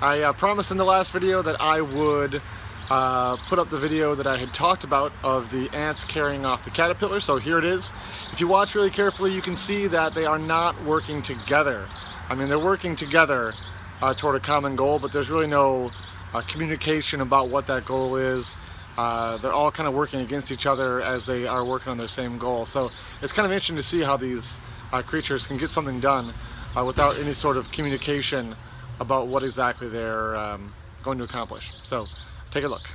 I uh, promised in the last video that I would uh, put up the video that I had talked about of the ants carrying off the caterpillar, so here it is. If you watch really carefully, you can see that they are not working together. I mean, they're working together uh, toward a common goal, but there's really no uh, communication about what that goal is. Uh, they're all kind of working against each other as they are working on their same goal. So it's kind of interesting to see how these uh, creatures can get something done without any sort of communication about what exactly they're um, going to accomplish. So take a look.